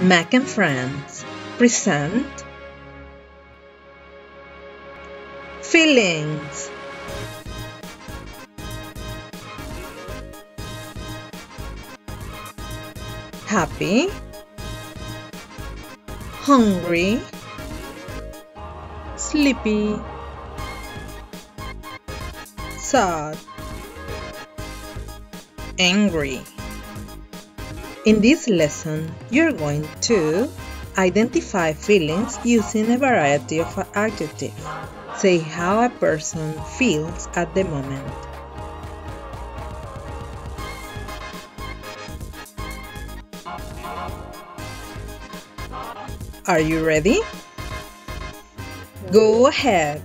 Mac and Friends present Feelings. Happy, hungry, sleepy, sad, angry. In this lesson, you're going to identify feelings using a variety of adjectives. Say how a person feels at the moment. Are you ready? Go ahead.